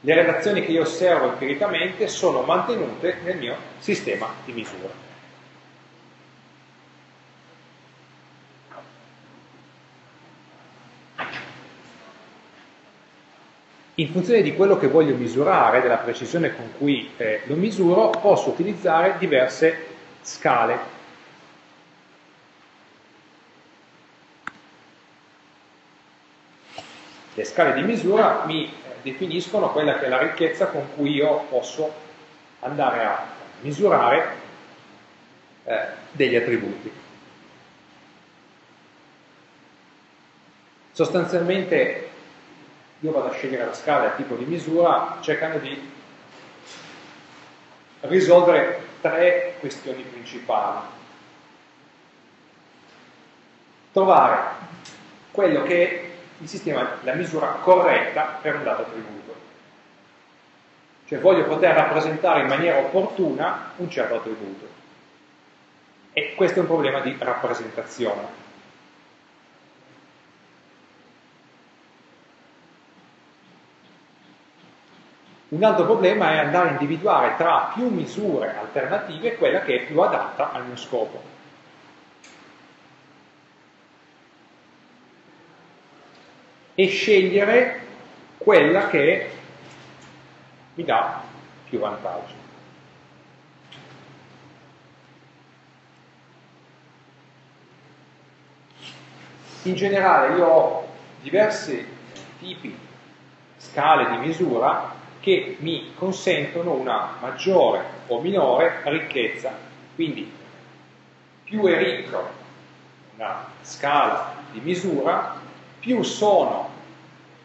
le relazioni che io osservo empiricamente sono mantenute nel mio sistema di misura. In funzione di quello che voglio misurare, della precisione con cui eh, lo misuro, posso utilizzare diverse scale. Le scale di misura mi definiscono quella che è la ricchezza con cui io posso andare a misurare eh, degli attributi. Sostanzialmente io vado a scegliere la scala e il tipo di misura cercando di risolvere tre questioni principali. Trovare quello che il sistema, la misura corretta per un dato attributo. Cioè voglio poter rappresentare in maniera opportuna un certo attributo. E questo è un problema di rappresentazione. Un altro problema è andare a individuare tra più misure alternative quella che è più adatta al mio scopo. E scegliere quella che mi dà più vantaggi. In generale io ho diversi tipi, scale di misura che mi consentono una maggiore o minore ricchezza. Quindi più è ricco una scala di misura, più sono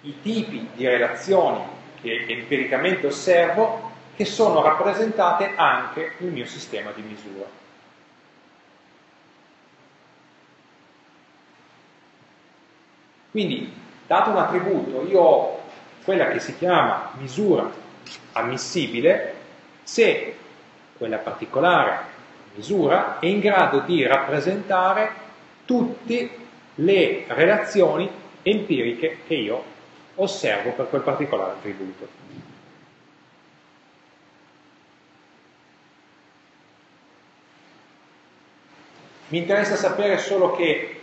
i tipi di relazioni che empiricamente osservo che sono rappresentate anche nel mio sistema di misura. Quindi, dato un attributo, io ho quella che si chiama misura ammissibile se quella particolare misura è in grado di rappresentare tutte le relazioni empiriche che io osservo per quel particolare attributo. Mi interessa sapere solo che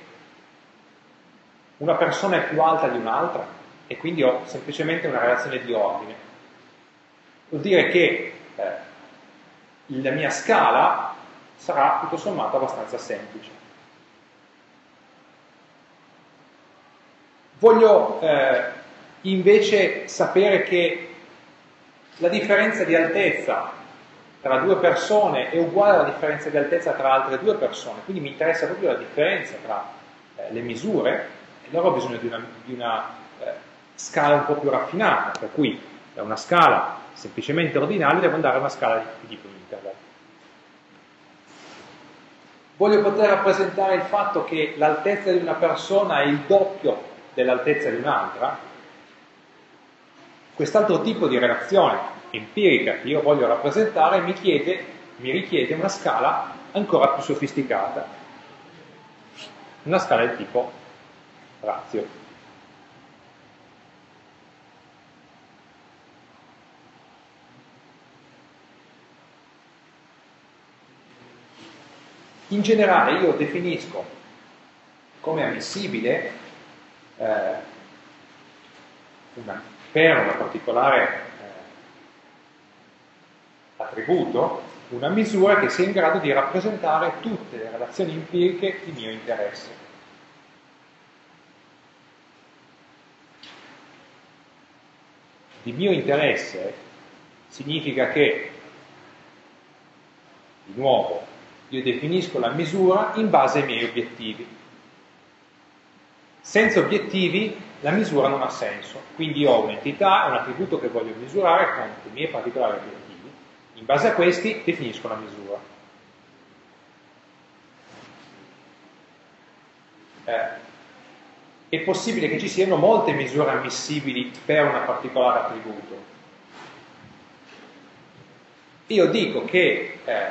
una persona è più alta di un'altra? e quindi ho semplicemente una relazione di ordine. Vuol dire che eh, la mia scala sarà tutto sommato abbastanza semplice. Voglio eh, invece sapere che la differenza di altezza tra due persone è uguale alla differenza di altezza tra altre due persone, quindi mi interessa proprio la differenza tra eh, le misure, e allora ho bisogno di una, di una eh, scala un po' più raffinata, per cui da una scala semplicemente ordinale devo andare a una scala di tipo interval. Voglio poter rappresentare il fatto che l'altezza di una persona è il doppio dell'altezza di un'altra. Quest'altro tipo di relazione empirica che io voglio rappresentare mi, chiede, mi richiede una scala ancora più sofisticata, una scala del tipo razio. In generale io definisco come ammissibile eh, una, per un particolare eh, attributo una misura che sia in grado di rappresentare tutte le relazioni empiriche di mio interesse. Di mio interesse significa che, di nuovo, io definisco la misura in base ai miei obiettivi. Senza obiettivi la misura non ha senso, quindi ho un'entità, un attributo che voglio misurare con i miei particolari obiettivi. In base a questi definisco la misura. Eh, è possibile che ci siano molte misure ammissibili per un particolare attributo. Io dico che eh,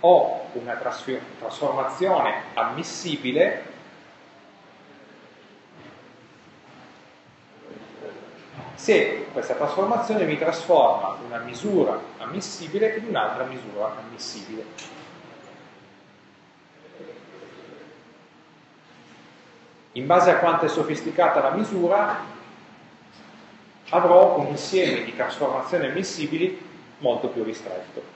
ho una trasformazione ammissibile se questa trasformazione mi trasforma una misura ammissibile in un'altra misura ammissibile. In base a quanto è sofisticata la misura, avrò un insieme di trasformazioni ammissibili molto più ristretto.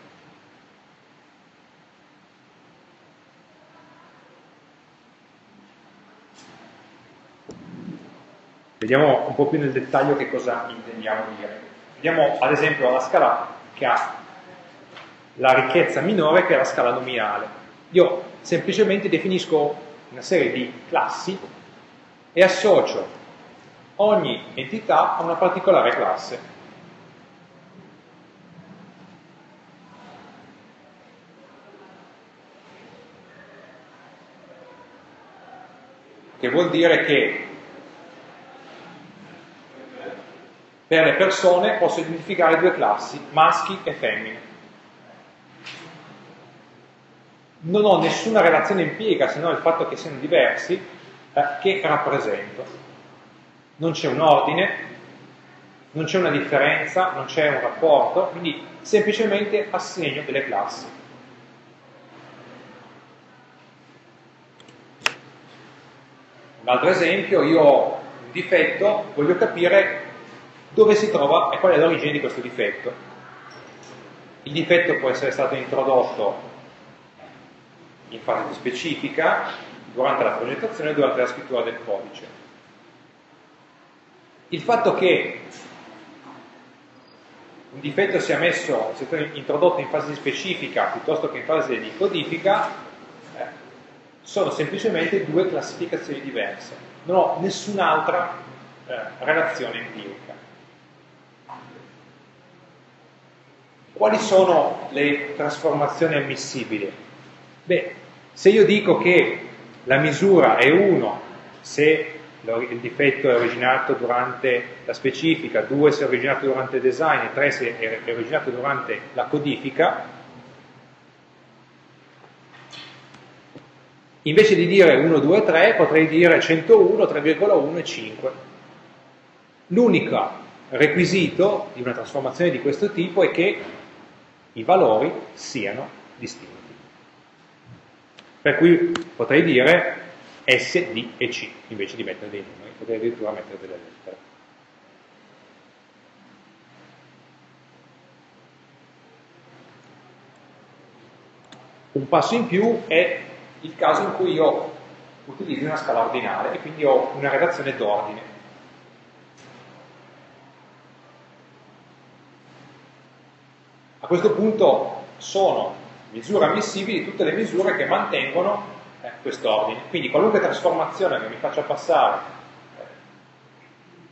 Vediamo un po' più nel dettaglio che cosa intendiamo dire. Vediamo ad esempio la scala che ha la ricchezza minore che è la scala nominale. Io semplicemente definisco una serie di classi e associo ogni entità a una particolare classe. Che vuol dire che per le persone posso identificare due classi, maschi e femmine. Non ho nessuna relazione empirica se non il fatto che siano diversi eh, che rappresento. Non c'è un ordine, non c'è una differenza, non c'è un rapporto, quindi semplicemente assegno delle classi. Un altro esempio, io ho un difetto, voglio capire dove si trova e qual è l'origine di questo difetto. Il difetto può essere stato introdotto in fase specifica, durante la progettazione durante la scrittura del codice. Il fatto che un difetto sia messo, sia stato introdotto in fase specifica piuttosto che in fase di codifica, eh, sono semplicemente due classificazioni diverse. Non ho nessun'altra eh, relazione empirica. Quali sono le trasformazioni ammissibili? Beh, se io dico che la misura è 1 se il difetto è originato durante la specifica, 2 se è originato durante il design e 3 se è originato durante la codifica, invece di dire 1, 2, 3 potrei dire 101, 3,1 e 5. L'unico requisito di una trasformazione di questo tipo è che i valori siano distinti. Per cui potrei dire S, D e C, invece di mettere dei numeri, potrei addirittura mettere delle lettere. Un passo in più è il caso in cui io utilizzo una scala ordinale e quindi ho una relazione d'ordine. Questo punto sono misure ammissibili tutte le misure che mantengono eh, quest'ordine. Quindi qualunque trasformazione che mi faccia passare eh,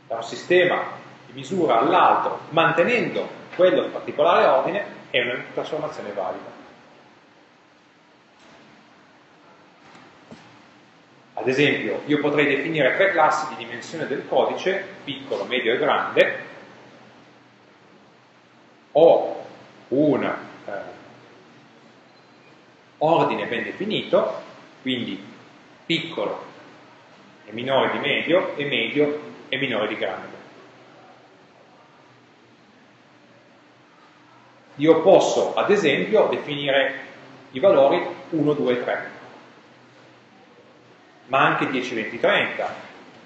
da un sistema di misura all'altro, mantenendo quello in particolare ordine, è una trasformazione valida. Ad esempio, io potrei definire tre classi di dimensione del codice, piccolo, medio e grande, o un eh, ordine ben definito, quindi piccolo è minore di medio e medio è minore di grande. Io posso, ad esempio, definire i valori 1, 2, 3, ma anche 10, 20, 30,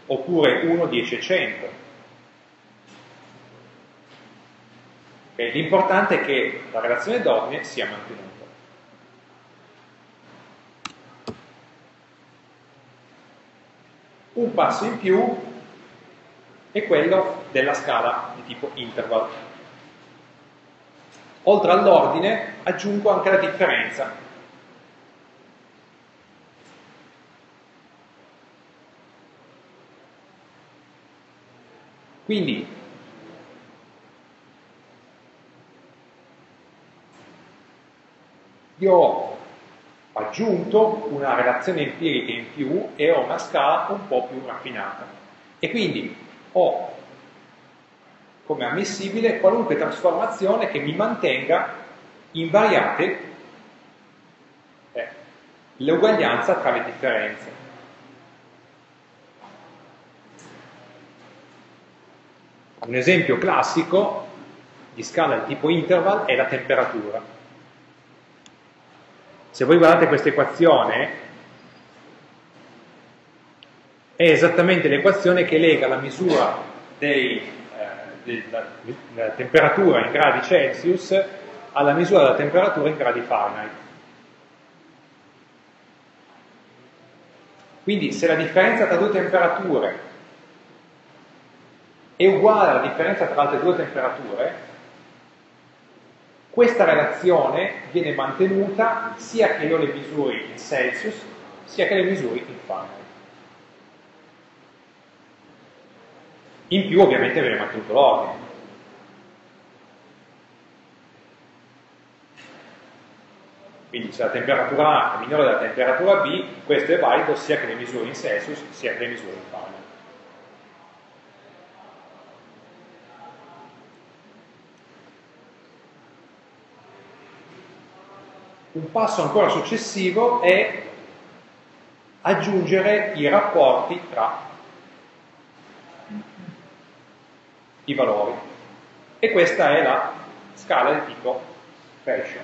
oppure 1, 10 e 100. L'importante è che la relazione d'ordine sia mantenuta. Un passo in più è quello della scala di tipo interval. Oltre all'ordine aggiungo anche la differenza. Quindi io ho aggiunto una relazione empirica in più e ho una scala un po' più raffinata. E quindi ho come ammissibile qualunque trasformazione che mi mantenga invariate eh, l'uguaglianza tra le differenze. Un esempio classico di scala di tipo interval è la temperatura. Se voi guardate questa equazione, è esattamente l'equazione che lega la misura dei, eh, della, della temperatura in gradi Celsius alla misura della temperatura in gradi Fahrenheit. Quindi se la differenza tra due temperature è uguale alla differenza tra altre due temperature, questa relazione viene mantenuta sia che io le misuri in Celsius, sia che le misuri in Fahrenheit. In più ovviamente viene mantenuto l'ordine. Quindi se la temperatura A è minore della temperatura B, questo è valido sia che le misure in Celsius sia che le misure in Fahrenheit. Un passo ancora successivo è aggiungere i rapporti tra i valori. E questa è la scala di tipo ratio.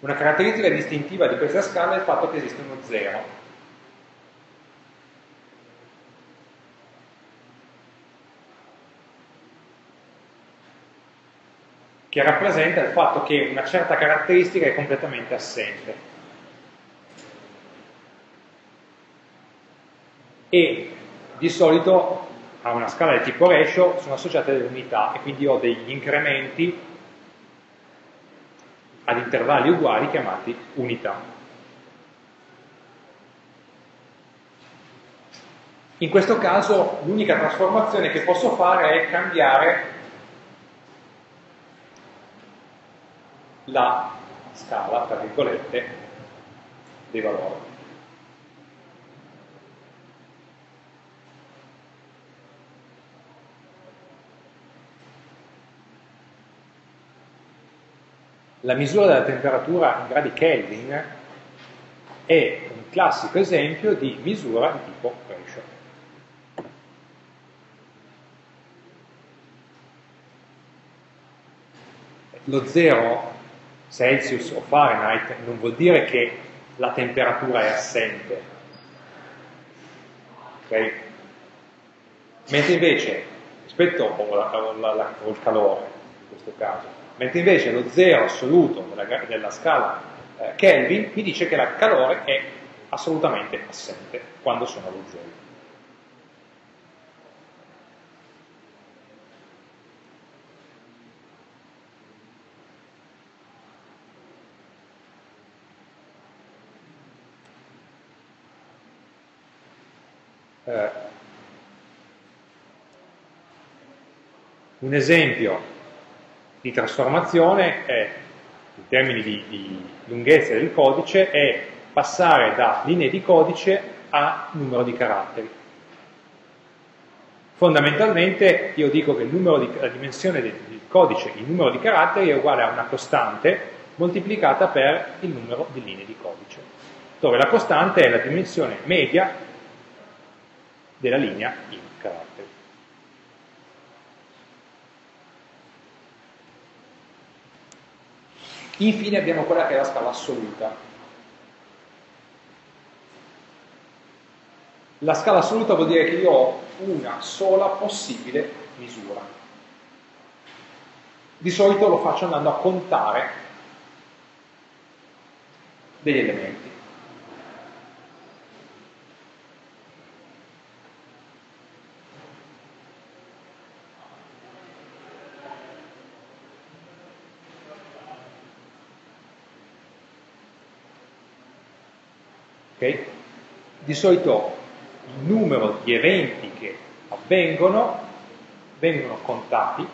Una caratteristica distintiva di questa scala è il fatto che esiste uno zero. Che rappresenta il fatto che una certa caratteristica è completamente assente. E di solito a una scala di tipo ratio sono associate delle unità e quindi ho degli incrementi ad intervalli uguali chiamati unità. In questo caso l'unica trasformazione che posso fare è cambiare la scala, tra virgolette, dei valori. La misura della temperatura in gradi Kelvin è un classico esempio di misura di tipo ratio. Lo 0 Celsius o Fahrenheit non vuol dire che la temperatura è assente. Okay? Mentre invece, rispetto al calore, in questo caso, mentre invece lo zero assoluto della, della scala eh, Kelvin mi dice che il calore è assolutamente assente quando sono allo zero. Eh, un esempio di trasformazione è, in termini di, di lunghezza del codice, è passare da linee di codice a numero di caratteri. Fondamentalmente io dico che di, la dimensione del, del codice, il numero di caratteri è uguale a una costante moltiplicata per il numero di linee di codice, dove la costante è la dimensione media della linea in caratteri. Infine abbiamo quella che è la scala assoluta. La scala assoluta vuol dire che io ho una sola possibile misura. Di solito lo faccio andando a contare degli elementi. Okay? Di solito il numero di eventi che avvengono vengono contati.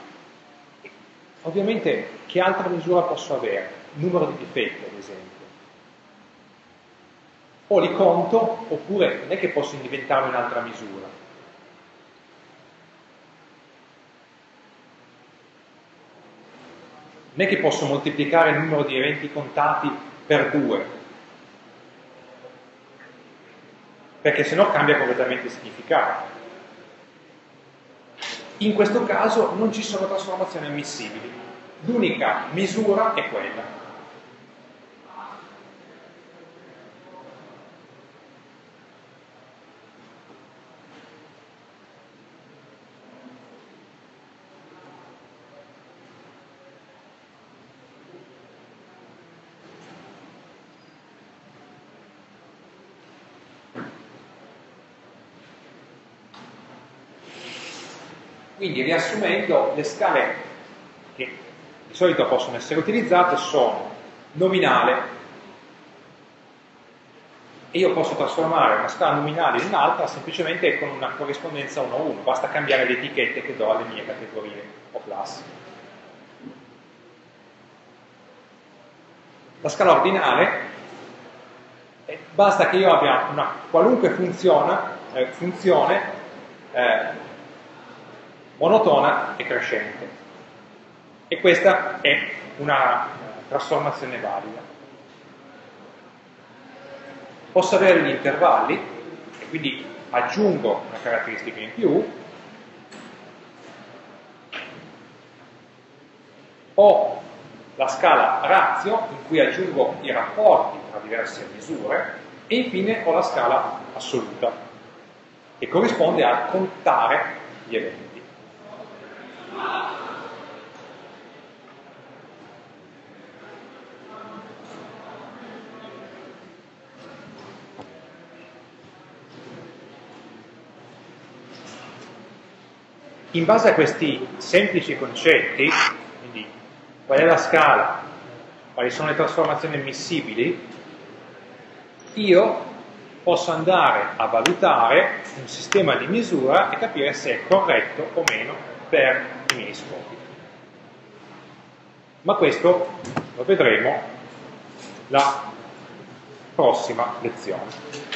Ovviamente che altra misura posso avere? Numero di difetti, ad esempio. O li conto, oppure non è che posso inventarmi un'altra misura. Non è che posso moltiplicare il numero di eventi contati per due, perché sennò cambia completamente il significato. In questo caso non ci sono trasformazioni ammissibili, l'unica misura è quella. Quindi riassumendo, le scale che di solito possono essere utilizzate sono nominale, e io posso trasformare una scala nominale in un'altra semplicemente con una corrispondenza 1 a 1, basta cambiare le etichette che do alle mie categorie o classi. La scala ordinale basta che io abbia una qualunque funzione, eh, funzione eh, monotona e crescente. E questa è una trasformazione valida posso avere gli intervalli e quindi aggiungo una caratteristica in più ho la scala razio in cui aggiungo i rapporti tra diverse misure e infine ho la scala assoluta che corrisponde a contare gli eventi. In base a questi semplici concetti, quindi qual è la scala, quali sono le trasformazioni ammissibili, io posso andare a valutare un sistema di misura e capire se è corretto o meno per i miei scopi. Ma questo lo vedremo la prossima lezione.